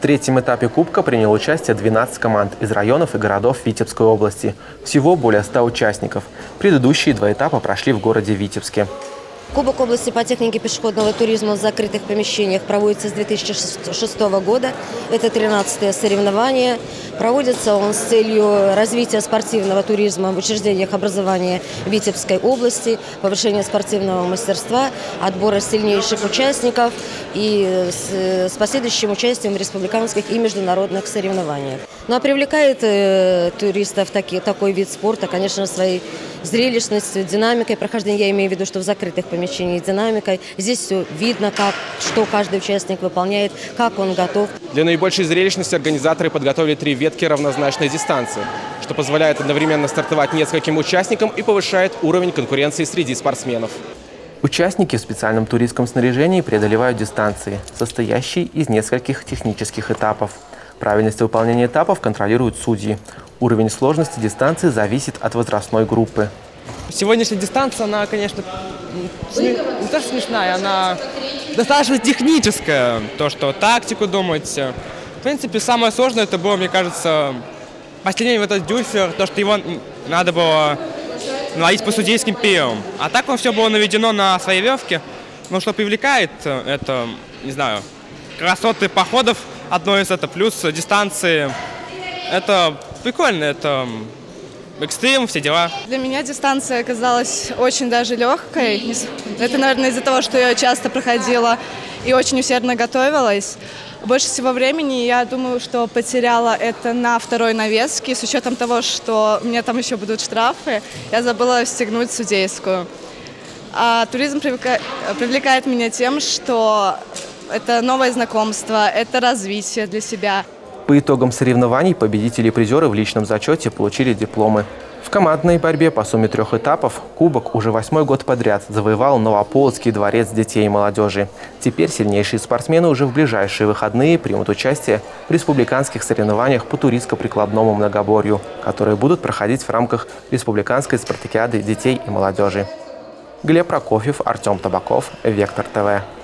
третьем этапе Кубка приняло участие 12 команд из районов и городов Витебской области. Всего более 100 участников. Предыдущие два этапа прошли в городе Витебске. Кубок области по технике пешеходного туризма в закрытых помещениях проводится с 2006 года. Это 13-е соревнование. Проводится он с целью развития спортивного туризма в учреждениях образования Витебской области, повышения спортивного мастерства, отбора сильнейших участников и с, с последующим участием в республиканских и международных соревнованиях. Ну а привлекает э, туристов таки, такой вид спорта, конечно, своей зрелищностью, динамикой прохождения. Я имею в виду, что в закрытых помещениях динамикой. Здесь все видно, как, что каждый участник выполняет, как он готов. Для наибольшей зрелищности организаторы подготовили три ветки равнозначной дистанции, что позволяет одновременно стартовать нескольким участникам и повышает уровень конкуренции среди спортсменов. Участники в специальном туристском снаряжении преодолевают дистанции, состоящие из нескольких технических этапов. Правильность выполнения этапов контролируют судьи. Уровень сложности дистанции зависит от возрастной группы. Сегодняшняя дистанция, она, конечно, не то что смешная, она достаточно техническая. То, что тактику думать. В принципе, самое сложное это было, мне кажется, последний в этот дюфер, то, что его надо было наводить по судейским пилам. А так он все было наведено на своей веревке. Но что привлекает, это, не знаю, красоты походов одно из это, плюс дистанции. Это прикольно, это экстрим, все дела. Для меня дистанция оказалась очень даже легкой. Это, наверное, из-за того, что я часто проходила и очень усердно готовилась. Больше всего времени я думаю, что потеряла это на второй навеске, с учетом того, что мне там еще будут штрафы, я забыла стегнуть судейскую. А туризм привлекает меня тем, что это новое знакомство, это развитие для себя. По итогам соревнований победители и призеры в личном зачете получили дипломы. В командной борьбе по сумме трех этапов Кубок уже восьмой год подряд завоевал Новополоцкий дворец детей и молодежи. Теперь сильнейшие спортсмены уже в ближайшие выходные примут участие в республиканских соревнованиях по туристско-прикладному многоборью, которые будут проходить в рамках республиканской спартакиады детей и молодежи. Глеб Прокофьев, Артем Табаков, Вектор ТВ.